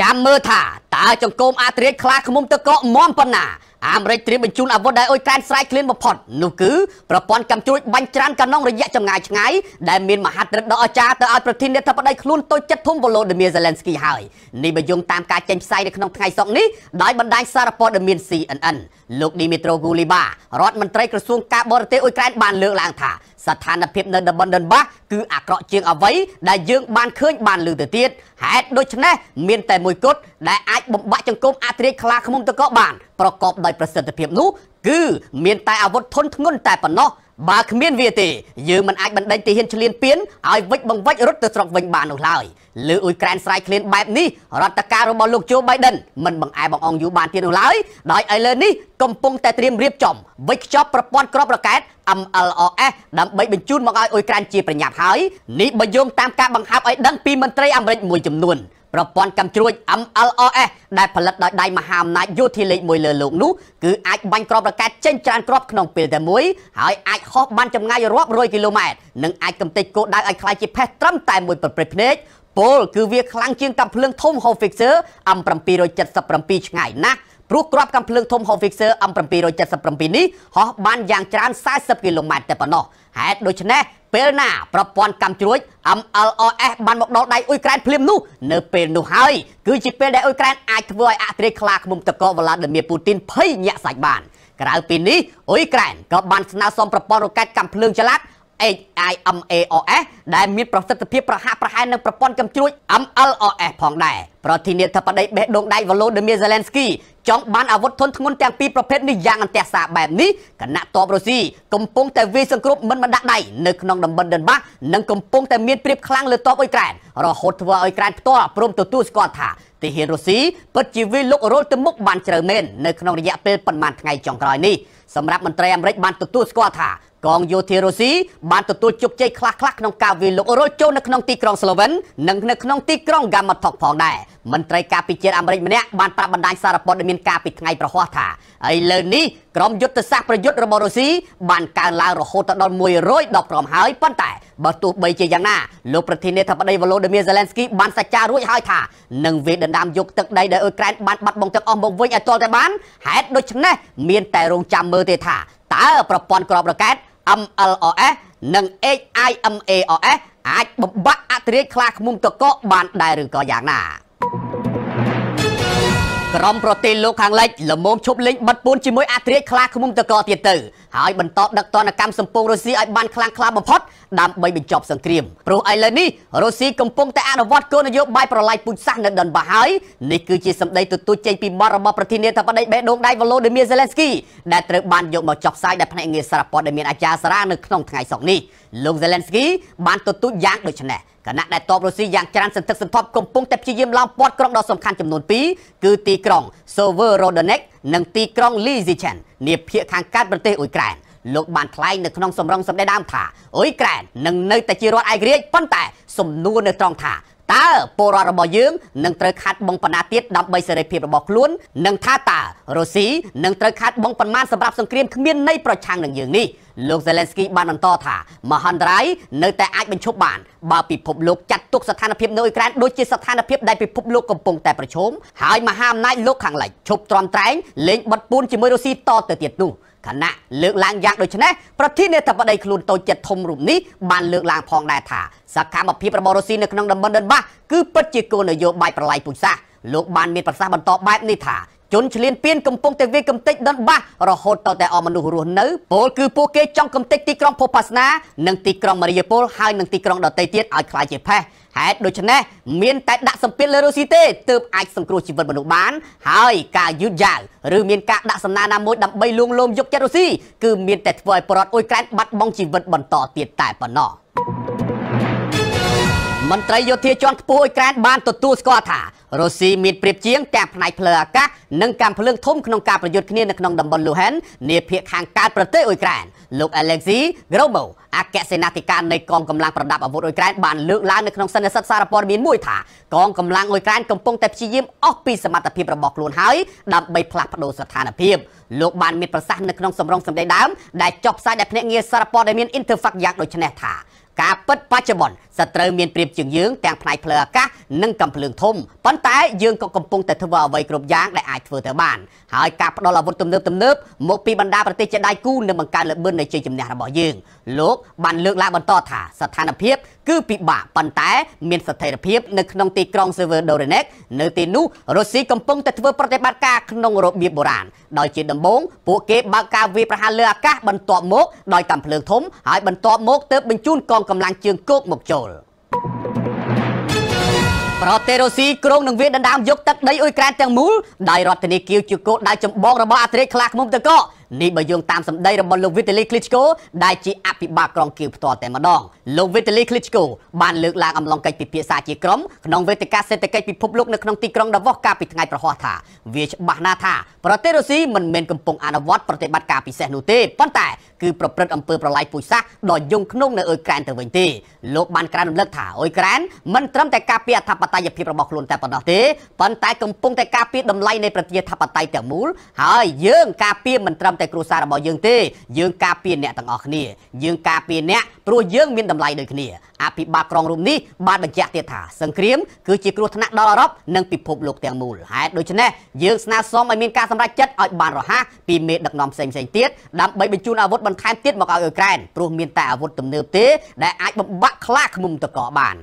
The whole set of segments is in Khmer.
ចាំមើលថាតើចង្គមអាត្រាខ្លាឃ្មុំទឹកកកមមប៉ុណ្ណាអាមេរិកត្រៀមបញ្ជូនអាវុធដែលអ៊ុយក្រែនស្រែកឃ្លានបំផុតនោះគឺប្រព័ន្ធកំជួចបាញ់ច្រានកាណុងរយៈចម្ងាយឆ្ងាយដែលមានមហាត្រិតដ៏អស្ចារ្យទៅឲ្យប្រធានាធិបតីខ្លួនតូចចិត្តធំវ៉ូឡូឌីមៀហ្សេឡិនស្គីហើយនេះបើយោងតាមការចេញផ្សាយនៅក្នុងថ្ងៃសុក្រនេះដោយបណ្ដាញសារព័ត៌មាន CNN លោកឌីមីត្រូហ្គូលីបារដ្ឋមន្ត្រីក្រសួងការបរទេសអ៊ុយក្រែនបានលើកឡើងថា ស្ថានភាពនៅតំបន់ដិនបាសគឺអាក្រក់ជាងអ្វីដែលយើងបានឃើញបានលើទៅទៀតហេតុដូច្នេះមានតែមួយគត់ដែលអាចបំបាក់ចង្គមអត្រាខ្លាឃ្មុំតកបានប្រកបដោយប្រសិទ្ធភាពនោះ គឺមានតែអាវុធធន់ធ្ងន់តែប៉ុណ្ណោះបើគ្មានវាទេយើងមិនអាចបណ្ដេញទាហានឈ្លានពានឲ្យវិច្ចបង្វិចរត់ទៅស្រុកវិញបាននោះឡើយលើអ៊ុយក្រែនស្រ័យឃ្លានបែបនេះរដ្ឋការរបស់លោកជូបៃដិនមិនបង្អែបង្អង់យូរបានទៀតនោះឡើយដោយឥឡូវនេះកំពុងតែត្រៀមរៀបចំវិច្ចខ្ចប់ប្រព័ន្ធគ្រាប់រ៉ាកែត MLRS ដើម្បីបញ្ជូនមកឲ្យអ៊ុយក្រែនជាប្រញាប់ហើយនេះបើយោងតាមការបង្ហើបឲ្យដឹងពីមន្ត្រីអាមេរិកមួយចំនួន ប្រព័ន្ធកំជ្រួច MLRS ដែលផលិតដោយដៃមហាអំណាចយោធាលេខ1លើលោកនោះគឺអាចបាញ់គ្រាប់រ៉ាកែតចេញច្រើនគ្រាប់ក្នុងពេលតែមួយហើយអាចហោះបានចម្ងាយរាប់រយគីឡូម៉ែត្រនិងអាចកំទេចគោលដៅឲ្យខ្លាយជាផេះត្រឹមតែមួយប្រព្រឹត្តភ្នែកពលគឺវាខ្លាំងជាងកាំភ្លើងធំ Hofixer M777 ឆ្ងាយណាស់ ព្រោះគ្រាប់កាំភ្លើងធំ Hofixer M777 នេះហោះបានយ៉ាងច្រើន40គីឡូម៉ែត្រតែប៉ុណ្ណោះហេតុដូច្នេះពេលណាប្រព័ន្ធកម្មជ្រួច MLRS បានមកដល់ដៃអ៊ុយក្រែនភ្លាមនោះនៅពេលនោះហើយគឺជាពេលដែលអ៊ុយក្រែនអាចធ្វើឲ្យអត្រាខ្លាឃ្មុំតកវឡាឌីមៀពូទីនភ័យញាក់សាច់បានក្រៅពីនេះអ៊ុយក្រែនក៏បានស្នើសុំប្រព័ន្ធរ៉ុកែតកាំភ្លើងចល័ត HIMARS ដែលមានប្រសិទ្ធភាពប្រហាក់ប្រហែលនឹងប្រព័ន្ធកំជ្រួច MLRS ផងដែរប្រធានាធិបតីបេះដូងដៃវ៉ាឡូឌីមៀហ្សេឡែនស្គីចង់បានអាវុធធន់ធ្ងន់ទាំងពីរប្រភេទនេះយ៉ាងអន្ទះសារបែបនេះគណៈតបរុស្ស៊ីកំពុងតែវាយសង្គ្រប់មិនបណ្ដាក់ដៃនៅក្នុងតំបន់ដិនបាសនិងកំពុងតែមានព្រៀបខ្លាំងលើតបអ៊ុយក្រែនរហូតធ្វើឲ្យក្រែនផ្ទាល់ព្រមទទួលស្គាល់ថាទាហានរុស្ស៊ីពិតជាវាយលុករលទៅមុខបានជ្រៅមែននៅក្នុងរយៈពេលប៉ុន្មានថ្ងៃចុងក្រោយនេះសម្រាប់មន្ត្រីអាមេរិកបានទទួលស្គាល់ថា កងយោធារុស្ស៊ីបានទទួលជោគជ័យខ្លះៗក្នុងការវាយលុករលចូលនៅក្នុងទីក្រុងស្លូវិននិងនៅក្នុងទីក្រុងហ្គាម៉ាថុកផងដែរមន្ត្រីការពិជាតិអាមេរិកម្នាក់បានប្រាប់បណ្ដាញសារព័ត៌មានការពីថ្ងៃប្រហ័សថាឥឡូវនេះក្រុមយុទ្ធសាស្ត្រប្រយុទ្ធរបស់រុស្ស៊ីបានកើនឡើងរហូតដល់115ហើយប៉ុន្តែបើទោះបីជាយ៉ាងណាលោកប្រធានាធិបតីវ៉ាឡូឌីមៀហ្សេឡែនស្គីបានសច្ចារួចហើយថានឹងវាដណ្ដើមយកទឹកដីដែលអ៊ុយក្រែនបានបាត់បង់ទាំងអស់មកវិញឲ្យទាល់តែបានហេតុដូច្នេះមានតែរងចាំមើលទេថាតើប្រព័ន្ធក្របរ៉ាកែត MLRS និង HIMARS អាចបំបាក់អតិរេកខ្លាឃ្មុំតកកបានដែរឬក៏យ៉ាងណា ក្រមប្រទេសលោកខាងលិចលមមឈប់លេងបិទពួនជាមួយអត្រាខ្លាឃ្មុំតកទៀតទៅហើយបន្តដឹកទណ្ឌកម្មសម្ពងរុស្ស៊ីឲ្យបានខ្លាំងក្លាបំផុតដើម្បីបញ្ចប់សង្គ្រាមព្រោះឥឡូវនេះរុស្ស៊ីកំពុងតែអនុវត្តគោលនយោបាយប្រឡាយពូជសាសន៍នៅដុនបាសហើយនេះគឺជាសម្ដីទទូចចេញពីមាត់របស់ប្រធានាធិបតីបេះដូងដៃវ៉ាឡូឌីមៀហ្សេឡែនស្គីដែលត្រូវបានយកមកចុះផ្សាយដោយផ្នែកងារសារព័ត៌មានអាចារ្យសារ៉ានៅក្នុងថ្ងៃសុក្រនេះលោកហ្សេឡែនស្គីបានទទូចយ៉ាងដូចនេះ គណៈដែលតបរុស្ស៊ីយ៉ាងច្រើនសន្ធឹកសន្ធាប់កំពុងតែព្យាយាមឡោមព័ទ្ធក្រុងដ៏សំខាន់ចំនួន2គឺទីក្រុង Severodonetsk និងទីក្រុង Lysychansk នាភាគខាងកើតប្រទេសអ៊ុយក្រែនលោកបានថ្លែងនៅក្នុងសម្រងសម្ដីដើមថាអ៊ុយក្រែននឹងនៅតែជារដ្ឋឯករាជ្យប៉ុន្តែសំណួរនៅត្រង់ថា តើពលរដ្ឋរបស់យើងនឹងត្រូវខាត់បងបណ្ណាទៀតដើម្បីសេរីភាពរបស់ខ្លួននិងថាតើរុស្ស៊ីនឹងត្រូវខាត់បងប៉ុន្មានសម្រាប់សង្គ្រាមគ្មានន័យប្រឆាំងនឹងយើងនេះលោក Zelensky បានបន្តថាមហន្តរាយនៅតែអាចបញ្ឈប់បានបើពិភពលោកចាត់ទុកស្ថានភាពនៅអ៊ុយក្រែនដូចជាស្ថានភាពដែលពិភពលោកកំពុងតែប្រឈមហើយមហាអំណាចលោកខាងលិចឈប់ទ្រាំត្រែងលេងបិទពួនជាមួយរុស្ស៊ីតទៅទៀតនោះ ខណៈលើកឡើងយ៉ាងដូចនេះប្រធានាធិបតីខ្លួនតូចចិត្តធំរូបនេះបានលើកឡើងផងដែរថាសកម្មភាពរបស់រុស្ស៊ីនៅក្នុងតំបន់ដិនបាសគឺពិតជាគោលនយោបាយប្រឡាយពូជសាសន៍លោកបានមានប្រសាសន៍បន្តបែបនេះថា ជនឆ្លៀនពៀនកំពុងតែវាកំទេចដុនបាសរហូតដល់តែអស់មនុស្សរស់នៅពលគឺពួកគេចង់កំទេចទីក្រុងភពបាសនានិងទីក្រុងមារីយាពលហើយនិងទីក្រុងដតីទៀតឲ្យខ្លាយជាផេះហេតុដូច្នេះមានតែដាក់សម្ពាធលើរុស្ស៊ីទេទើបអាចសង្គ្រោះជីវិតមនុស្សបាន ហើយការយឺតយ៉ាវឬមានការដាក់សំណាណាមួយដើម្បីលួងលោមយកចិត្តរុស្ស៊ីគឺមានតែធ្វើឲ្យប្រដ្ឋអ៊ុយក្រែនបាត់បង់ជីវិតបន្តទៀតតែប៉ុណ្ណោះ មន្ត្រីយោធាជាន់ខ្ពស់អ៊ុយក្រែនបានទទួលស្គាល់ថារុស្ស៊ីមានប្រៀបជាងទាំងផ្នែកផ្លូវអាកាសនិងការភ្លើងធំក្នុងការប្រយុទ្ធគ្នានៅក្នុងតំបន់ Luhansk នាភាគខាងកើតប្រទេសអ៊ុយក្រែនលោក Alexei Gromov អគ្គសេនាធិការនៃកងកម្លាំងប្រដាប់អាវុធអ៊ុយក្រែនបានលើកឡើងនៅក្នុងសន្និសីទសារព័ត៌មានមួយថាកងកម្លាំងអ៊ុយក្រែនកំពុងតែព្យាយាមអស់ពីសមត្ថភាពរបស់ខ្លួនហើយដើម្បីផ្លាស់ប្ដូរស្ថានភាពលោកបានមានប្រសាសន៍នៅក្នុងសម្រងសម្ដីដើមដែលចុះផ្សាយដោយភ្នាក់ងារសារព័ត៌មាន Interfax យ៉ាងដូចនេះថា ការពិតបច្ចុប្បន្នសត្រូវមានព្រៀបជាងយើងទាំងផ្នែកផ្លូវអាកាសនិងកំភ្លើងធំប៉ុន្តែយើងក៏កំពុងតែធ្វើអ្វីគ្រប់យ៉ាងដែលអាចធ្វើទៅបានហើយការផ្ដល់អាវុធទំនើបទំនើបមកពីបណ្ដាប្រទេសជាដៃគូនឹងបង្កើនល្បឿននៃជ័យជំនះរបស់យើងលោកបានលើកឡើងបន្តថាស្ថានភាពគឺពិបាកប៉ុន្តែមានស្ថិរភាពនៅក្នុងទីក្រុង Severodonetsk នៅទីនោះរុស្ស៊ីកំពុងតែធ្វើប្រតិបត្តិការក្នុងរបៀបបុរាណដោយជាដំបូងពួកគេបើកការវាយប្រហារលើអាកាសបន្ទាប់មកដោយកាំភ្លើងធំហើយបន្ទាប់មកទើបបញ្ជូនកងកម្លាំងជើងគោកមកចូលប្រទេសរុស្ស៊ីក្រុងនឹងវាដណ្ដើមយកទឹកដីអ៊ុយក្រែនទាំងមូលដោយរដ្ឋធានីគៀវជាគោលដៅចម្បងរបស់អធិរាជខ្លាឃ្មុំតកក នេះបើយោងតាមសម្ដីរបស់លោកវីតាលីក្លីឆ្កូដែលជាអភិបាលក្រុងគៀវផ្ទាល់តែម្ដងលោកវីតាលីក្លីឆ្កូបានលើកឡើងអំឡុងកិច្ចពិភាក្សាជាក្រុមក្នុងវេទិកាសេដ្ឋកិច្ចពិភពលោកនៅក្នុងទីក្រុងដាវ៉ូសកាលពីថ្ងៃប្រហោះថាវាច្បាស់ណាស់ថាប្រទេសរុស្ស៊ីមិនមែនកំពុងអនុវត្តប្រតិបត្តិការពិសេសនោះទេប៉ុន្តែគឺប្រព្រឹត្តអំពើប្រល័យពូជសាសន៍ដ៏យងក្នុងនៅអ៊ុយក្រែនទៅវិញទេលោកបានក្រើនរំលឹកថាអ៊ុយក្រែនមិនត្រឹមតែការពារអធិបតេយ្យភាពរបស់ខ្លួនតែប៉ុណ្ណោះទេប៉ុន្តែកំពុងតែការពារតម្លៃនៃប្រជាធិបតេយ្យទាំងមូលហើយយើងការពារមិនត្រឹមតែគ្រួសាររបស់យើងទេយើងការពារអ្នកទាំងអស់គ្នាយើងការពារអ្នកព្រោះយើងមានតម្លៃដូចគ្នាអភិបាលក្រុងរូមនេះបានបញ្ជាក់ទៀតថាសង្គ្រាមគឺជាគ្រោះថ្នាក់ដល់អឺរ៉ុបនិងពិភពលោកទាំងមូលហេតុដូច្នេះយើងស្នើសុំឲ្យមានការសម្រេចចិត្តឲ្យបានរហ័សពីមេដឹកនាំផ្សេងៗទៀតដើម្បីបញ្ជូនអាវុធបន្ថែមទៀតមកឲ្យអ៊ុយក្រែនព្រោះមានតែអាវុធទំនើបទេដែលអាចបំបាក់ខ្លាឃ្មុំតកបាន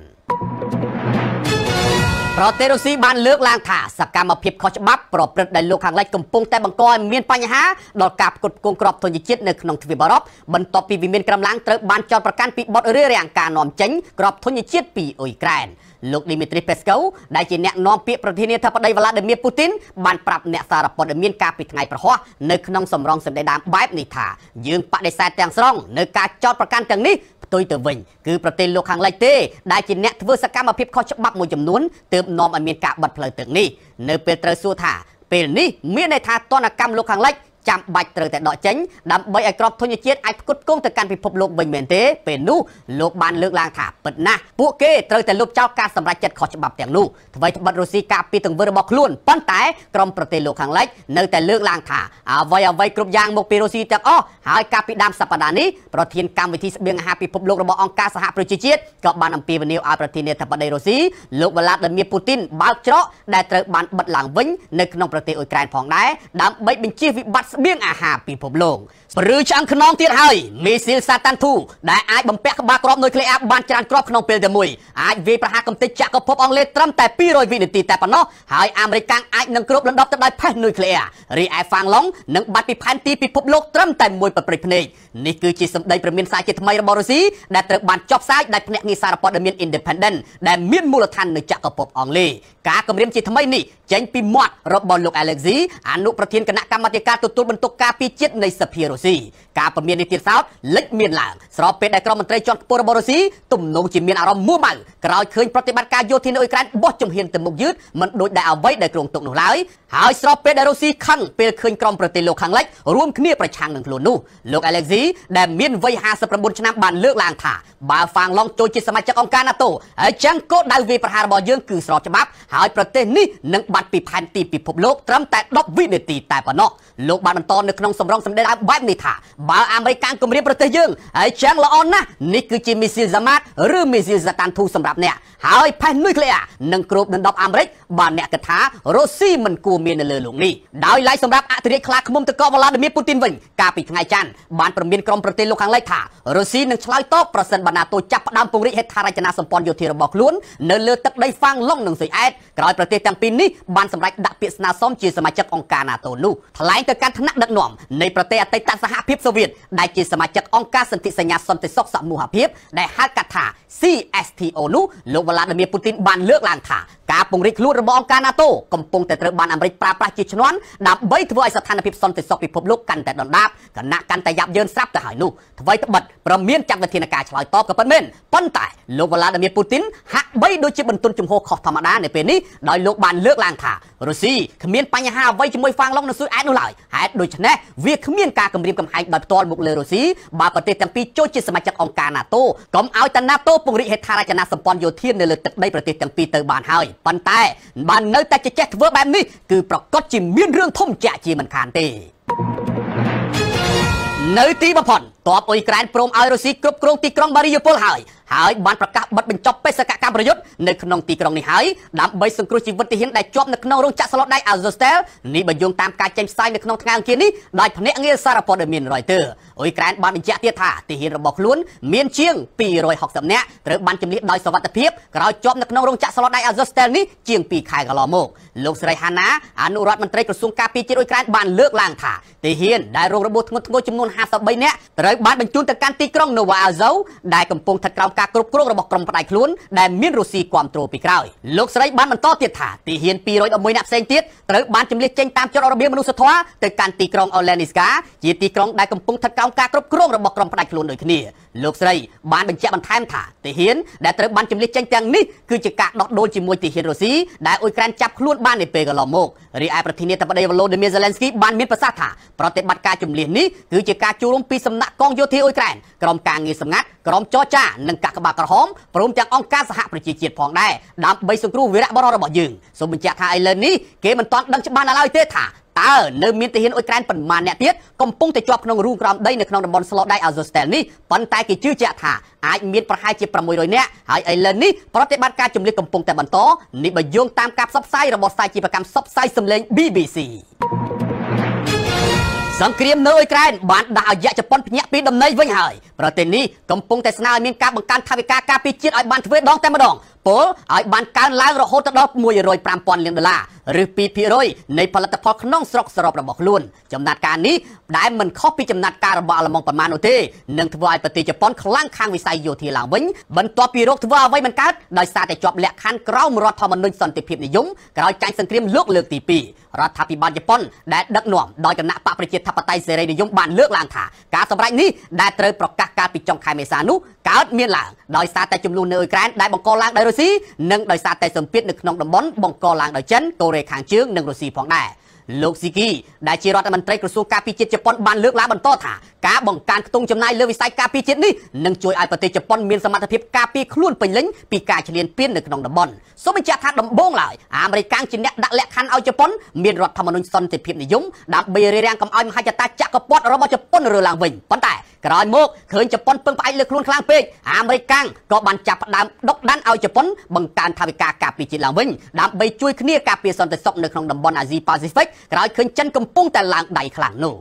ប្រទេសរុស្ស៊ីបានលើកឡើងថាសកម្មភាពខុសច្បាប់ប្រព្រឹត្តដោយលោកខាងលិចកំពុងតែបង្កឲ្យមានបញ្ហាដល់ការផ្គត់ផ្គង់គ្រាប់ធញ្ញជាតិនៅក្នុងទ្វីបអឺរ៉ុបបន្ទាប់ពីវិមានក្រំឡាំងត្រូវបានចោទប្រកាន់ពីបទរារាំងការនាំចេញគ្រាប់ធញ្ញជាតិពីអ៊ុយក្រែន លោកឌីមីត្រីពេស្កូដែលជាអ្នកនាំពាក្យប្រធានាធិបតីវ្លាឌីមៀពូទីនបានប្រាប់អ្នកសារព័ត៌មានកាលពីថ្ងៃប្រហោះនៅក្នុងសំរងសម្ដីដើមបែបនេះថាយើងបដិសេធទាំងស្រុងនៅការចោទប្រកាន់ទាំងនេះផ្ទុយទៅវិញគឺប្រទេសលោកខាងលិចទេដែលជាអ្នកធ្វើសកម្មភាពខុសច្បាប់មួយចំនួនទើបនាំឲ្យមានការបិទផ្លូវទឹកនេះនៅពេលត្រូវសួរថាពេលនេះមានន័យថាតនកម្មលោកខាងលិច ចាំបាច់ត្រូវតែដកចេញដើម្បីឲ្យក្របធញ្ញជាតិអាចផ្គត់ផ្គង់ទៅកាន់ពិភពលោកវិញមែនទេពេលនោះលោកបានលើកឡើងថាពិតណាស់ពួកគេត្រូវតែលុបចោលការសម្រេចចិត្តខុសច្បាប់ទាំងនោះអ្វីត្បិតរុស្ស៊ីការពីទង្វើរបស់ខ្លួនប៉ុន្តែក្រមប្រទេសលោកខាងលិចនៅតែលើកឡើងថាអ្វីអ្វីគ្រប់យ៉ាងមកពីរុស្ស៊ីទាំងអស់ហើយកាលពីដើមសប្តាហ៍នេះប្រធានកម្មវិធីស្បៀងអាហារពិភពលោករបស់អង្គការសហប្រជាជាតិក៏បានអំពាវនាវឲ្យប្រធានាធិបតីរុស្ស៊ីលោកវ្លាឌីមៀពូទីនបើកច្រកដែលត្រូវបានបិទឡើងវិញនៅក្នុងប្រទេសអ៊ុយក្រែនផងដែរដើម្បីបញ្ជៀសវិបត្តិស្បៀងអាហារពិភពលោកព្រឺឆ្អឹងខ្នងទៀតហើយមីស៊ីលសាតាន់ធូដែលអាចបំពាក់ក្បាលគ្រាប់នុយក្លេអ៊ែរបានច្រើនគ្រាប់ក្នុងពេលតែមួយអាចវាយប្រហារកំទេចចក្រភពអង់គ្លេសត្រឹមតែ200វិនាទីតែប៉ុណ្ណោះហើយអាមេរិកកាំងអាចនឹងគ្របដណ្ដប់ទៅដោយផេះនុយក្លេអ៊ែររីឯហ្វាងឡុងនឹងបាត់ពីផែនទីពិភពលោកត្រឹមតែមួយប្រព្រឹត្តភ្នែកនេះគឺជាសម្ដីព្រមានសារជាថ្មីរបស់រុស្ស៊ីដែលត្រូវបានចុះផ្សាយដោយភ្នាក់ងារសារព័ត៌មាន Independent ដែលមានមូលដ្ឋាននៅចក្រភពអង់គ្លេសការគម្រាមជាថ្មីនេះចេញពីមាត់របស់លោក Alexei អនុប្រធានគណៈកម្មាធិការទទួលបន្ទុកការពារជាតិនៃសភារុស្ស៊ីការពមៀននេះទៀតសោតលេចមានឡើងស្របពេលដែលក្រុមមន្ត្រីជាន់ខ្ពស់របស់រុស្ស៊ីទំនងជាមានអារម្មណ៍មួម៉ៅក្រោយឃើញប្រតិបត្តិការយោធានៅអ៊ុយក្រែនបោះជំហានទៅមុខយឺតមិនដូចដែលអ្វីដែលគ្រោងទុកនោះឡើយហើយស្របពេលដែលរុស្ស៊ីខឹងពេលឃើញក្រុមប្រទេសលោកខាងលិចរួមគ្នាប្រឆាំងនឹងខ្លួននោះលោក Alexei ដែលមានវ័យ59ឆ្នាំបានលើកឡើងថាបើហ្វាងឡុងចូលជាសមាជិកអង្គការ NATO ហើយចឹងគោលដៅវាយប្រហាររបស់យើងគឺស្របច្បាប់ហើយប្រទេសនេះនឹងបាត់ពីផែនទីពិភពលោកត្រឹមតែ10វិនាទីតែប៉ុណ្ណោះលោកបានបន្តនៅក្នុងសម្រងសម្ដីដើមបែបនេះថាបើអាមេរិកកាំងគម្រាមប្រទេសយើងហើយចឹងល្អណាស់នេះគឺជាមីស៊ីលហ្សាម៉ាតឬមីស៊ីលហ្សាតាន់ធូសម្រាប់អ្នកហើយផេះនុយក្លេអ៊ែរនឹងគ្របដណ្ដប់អាមេរិកបានអ្នកគិតថារុស្ស៊ីមិនគួរមាននៅលើលោកនេះដោយឡែកសម្រាប់អធិរាជខ្លាឃ្មុំតកវ្លាឌីមៀពូទីនវិញកាលពីថ្ងៃច័ន្ទបានប្រមានក្រុមប្រទេសលោកខាងលិចថារុស្ស៊ីនឹងឆ្លើយតបប្រសិនបើណាតូចាប់ផ្ដើមពង្រីកហេដ្ឋារចនាសម្ព័ន្ធយោធារបស់ខ្លួននៅលើទឹកដីហ្វាំងឡុងនិងស៊ុយអែតក្រោយប្រទេសទាំងពីរនេះបានសម្រេចដាក់ពាក្យស្នើសុំជាសមាជិកអង្គការ NATO នោះថ្លែងទៅកាន់ថ្នាក់ដឹកនាំនៃប្រទេសអតីតសហភាពសូវៀតដែលជាសមាជិកអង្គការសន្ធិសញ្ញាសន្តិសុខសមូហភាពដែលហៅកាត់ថា CSTO នោះលោកវ្លាឌីមៀពូទីនបានលើកឡើងថាការពង្រីកខ្លួនរបស់អង្គការ NATO កំពុងតែត្រូវបានអាមេរិកប្រើប្រាស់ជាឈ្នន់ដើម្បីធ្វើឲ្យស្ថានភាពសន្តិសុខពិភពលោកកាន់តែដុនដាបគណៈកាន់តែយ៉ាប់យ៉ឺនស្រាប់ទៅហើយនោះអ្វីត្បិតប្រមានចាត់វិធានការឆ្លើយតបក៏ប៉ុន្មានប៉ុន្តែលោកវ្លាឌីមៀពូទីនហាក់បីដូចជាបន្ទន់ជំហរខុសធម្មតានៅពេលនេះដោយលោកបានលើកឡើងថារុស្ស៊ីគ្មានបញ្ហាអ្វីជាមួយហ្វាំងឡុងនៅស៊ុយអែតនោះឡើយហេតុដូច្នេះវាគ្មានការគម្រាមកំហែងដោយផ្ទាល់មកលើរុស្ស៊ីបើប្រទេសទាំងពីរចូលជាសមាជិកអង្គការ NATO កុំឲ្យតែ NATO ពង្រីកហេដ្ឋារចនាសម្ព័ន្ធយោធានៅលើទឹកដីប្រទេសទាំងពីរទៅបានហើយប៉ុន្តែបាននៅតែចេះធ្វើបែបនេះគឺប្រកាសជាមានរឿងធំចាក់ជាមិនខានទេនៅទីបំផុតតបអ៊ុយក្រែនព្រមឲ្យរុស្ស៊ីគ្រប់គ្រងទីក្រុងបារីយ៉ូប៉ុលហើយ ហើយបានប្រកាសបិទបញ្ចប់បេសកកម្មប្រយុទ្ធនៅក្នុងទីក្រុងនេះហើយដើម្បីសង្គ្រោះជីវិតទាហានដែលជាប់នៅក្នុងរោងចក្រស្លដៃ Azostel នេះបើយោងតាមការចេញផ្សាយនៅក្នុងថ្ងៃអង្គារនេះដោយភ្នាក់ងារសារព័ត៌មាន Reuters អ៊ុយក្រែនបានបញ្ជាក់ទៀតថាទាហានរបស់ខ្លួនមានជាង260នាក់ត្រូវបានជំនះដោយសវត្ថិភាពក្រោយជាប់នៅក្នុងរោងចក្រស្លដៃ Azostel នេះជាង2ខែកន្លងមកលោកស្រីហាណាអនុរដ្ឋមន្ត្រីក្រសួងការពារជាតិអ៊ុយក្រែនបានលើកឡើងថាទាហានដែលរងរបួសធ្ងន់ធ្ងរចំនួន53នាក់ត្រូវបានបញ្ជូនទៅកាន់ទីក្រុង Nova Azov ដែលកំពុងស្ថិតក្រោមការគ្រប់គ្រងរបស់ក្រុមផ្ដាច់ខ្លួនដែលមានរុស្ស៊ីគ្រប់គ្រងពីក្រោយលោកស្រីបានបន្តទៀតថាទាហាន211នាក់ផ្សេងទៀតត្រូវបានជំនះចេញតាមចុចរបៀបមនុស្សធម៌ទៅកាន់ទីក្រុង Oleniska ជាទីក្រុងដែលកំពុងស្ថិតក្រោមការគ្រប់គ្រងរបស់ក្រុមផ្ដាច់ខ្លួនដូចគ្នាលោកស្រីបានបញ្ជាក់បន្ថែមថាទាហានដែលត្រូវបានជំនះចេញទាំងនេះគឺជាការដោះដូរជាមួយទាហានរុស្ស៊ីដែលអ៊ុយក្រែនចាប់ខ្លួនបាននៅពេលកន្លងមករីឯប្រធានាធិបតី Volodymyr Zelensky បានមានប្រសាសន៍ថាប្រតិបត្តិការជំនះនេះគឺជាការចូលរួមពីសំណាក់កងយោធាអ៊ុយក្រែនក្រុមការងារសម្ងាត់ក្រុមចរចានិងកាកបាទក្រហមព្រមទាំងអង្គការសហប្រជាជាតិផងដែរដើម្បីសង្គ្រោះវីរៈបរិយរបស់យើងសូមបញ្ជាក់ថាឥឡូវនេះគេមិនទាន់ដឹងច្បាស់ដល់ឡើយទេថាតើនៅមានទាហានអ៊ុយក្រែនប៉ុន្មានអ្នកទៀតកំពុងតែជាប់ក្នុងរូងក្រោមដីនៅក្នុងតំបន់ស្លដៃ Azovstal នេះប៉ុន្តែគេជឿជាក់ថាអាចមានប្រហែលជា600នាក់ហើយឥឡូវនេះប្រតិបត្តិការជំនះកំពុងតែបន្តនេះបើយោងតាមការផ្សព្វផ្សាយរបស់សាយជីវកម្មផ្សព្វផ្សាយសម្លេង BBC សង្គ្រាមនៅអ៊ុយក្រែនបានដាក់ឲ្យយៈជប៉ុនភ្ញាក់ពីដំណេកវិញហើយប្រទេសនេះកំពុងតែស្នើឲ្យមានការបង្កើនថវិកាការពារជាតិឲ្យបានទ្វេដងតែម្ដងពលឲ្យបានកើនឡើងរហូតដល់105,000លានដុល្លារឬ2%នៃផលិតផលក្នុងស្រុកសរុបរបស់ខ្លួនចំណាត់ការនេះដែលមិនខុសពីចំណាត់ការរបស់អាល្លឺម៉ង់ប៉ុន្មាននោះទេនឹងធ្វើឲ្យប្រទេសជប៉ុនខ្លាំងខាងវិស័យយោធាឡើងវិញបន្ទាប់ពីរោគធ្វើអ្វីមិនកើតដោយសារតែជាប់លក្ខខណ្ឌក្រោមរដ្ឋធម្មនុញ្ញសន្តិភាពនិយមក្រោយចាញ់សង្គ្រាមលោកលើកទី2រដ្ឋាភិបាលជប៉ុនដែលដឹកនាំដោយគណៈបកប្រជាធិបតេយ្យសេរីនិយមបានលើកឡើងថាការសម្រេចនេះដែលត្រូវប្រកាសកាលពីចុងខែមេសានោះកើតមានឡើងដោយសារតែចំនួននៅអ៊ុយក្រែនដែលបង្កឡើងដោយរុស្ស៊ីនិងដោយសារតែសម្ពាធនៅក្នុងតំបន់បង្កឡើងដោយចិនកូរ៉េខាងជើងនិងរុស្ស៊ីផងដែរ លោកស៊ីគីដែលជារដ្ឋមន្ត្រីក្រសួងការពារជាតិជប៉ុនបានលើកឡើងបន្តថាការបង្កើនខ្ទង់ចំណាយលើវិស័យការពារជាតិនេះនឹងជួយឲ្យប្រទេសជប៉ុនមានសមត្ថភាពការពារខ្លួនពេញលេញពីការឈ្លានពាននៅក្នុងតំបន់សូមបញ្ជាក់ថាដំបូងឡើយអាមេរិកជាអ្នកដាក់លក្ខខណ្ឌឲ្យជប៉ុនមានរដ្ឋធម្មនុញ្ញសន្តិភាពនិយមដើម្បីរារាំងកុំឲ្យមហិច្ឆតាចក្រពត្តិរបស់ជប៉ុនរើឡើងវិញប៉ុន្តែក្រោយមកឃើញជប៉ុនពឹងផ្អែកលើខ្លួនខ្លាំងពេកអាមេរិកកាំងក៏បានចាប់ផ្ដើមដុកដានឲ្យជប៉ុនបង្កើនថវិកាការពារជាតិឡើងវិញដើម្បីជួយគ្នាការពារសន្តិសុខនៅក្នុងតំបន់អាស៊ីប៉ាស៊ីហ្វិកក្រោយឃើញចិនកំពុងតែឡើងដៃខ្លាំងនោះ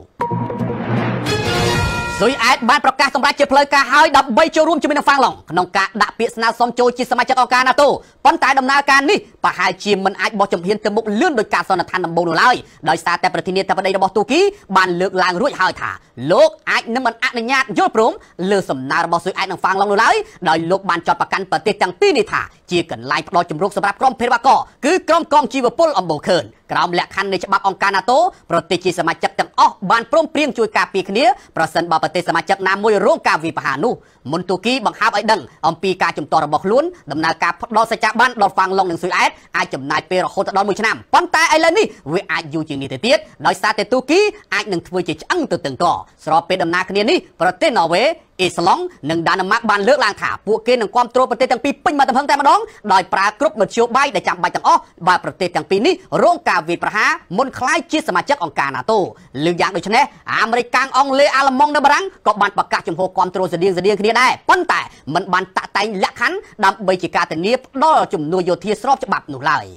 ស៊ុយអែតបានប្រកាសសម្រេចជាផ្លូវការហើយដើម្បីចូលរួមជាមួយនឹងហ្វាំងឡុងក្នុងការដាក់ពាក្យស្នើសុំចូលជាសមាជិកអង្គការ NATO ប៉ុន្តែដំណើរការនេះប្រហែលជាមិនអាចបោះជំហានទៅមុខលឿនដោយការសន្និដ្ឋានដំបូងនោះឡើយដោយសារតែប្រធានាធិបតីរបស់ទូគីបានលើកឡើងរួចហើយថាលោកអាចនឹងមិនអនុញ្ញាតយល់ព្រមលើសំណើរបស់ស៊ុយអែតនិងហ្វាំងឡុងនោះឡើយដោយលោកបានចាត់ប្រកាន់ប្រទេសទាំងពីរនេះថាជាកន្លែងផ្ដោតជំរុកសម្រាប់ក្រុមភេរវករគឺក្រុមកងជីវពលអំបូរខឿន ក្រោមលក្ខខណ្ឌនៃច្បាប់អង្គការ NATO ប្រទេសជាសមាជិកទាំងអស់បានព្រមព្រៀងជួយការពារគ្នាប្រសិនបើប្រទេសសមាជិកណាមួយរងការវាយប្រហារនោះមុនទូគីបង្ហើបឲ្យដឹងអំពីការជំទាស់របស់ខ្លួនដំណើរការផ្ដោតសច្ចៈបានដល់ហ្វាំងឡុងនិងស៊ុយអែតអាចចំណាយពេលរហូតដល់1ឆ្នាំប៉ុន្តែឥឡូវនេះវាអាចយូរជាងនេះទៅទៀតដោយសារតែទូគីអាចនឹងធ្វើជាឆ្អឹងទៅទាំងតស្របពេលដំណើរគ្នានេះប្រទេសណ័រវេ អ៊ីស្លង់និងដាណឺម៉ាកបានលើកឡើងថាពួកគេនឹងគាំទ្រប្រទេសទាំងពីរពេញមកទំហឹងតែម្ដងដោយប្រើគ្រប់មធ្យោបាយដែលចាំបាច់ទាំងអស់បើប្រទេសទាំងពីរនេះរងការវាយប្រហារមុនក្លាយជាសមាជិកអង្គការ NATO លើកយ៉ាងដូចនេះអាមេរិកកាំងអង់គ្លេសអាល្លឺម៉ង់នៅបារាំងក៏បានប្រកាសជំហរគាំទ្រស្តៀងស្តៀងគ្នាដែរប៉ុន្តែมันបានតាក់តែងលក្ខខណ្ឌដើម្បីជាការធានាផ្ដល់ជំនួយយោធាស្របច្បាប់នោះឡើយ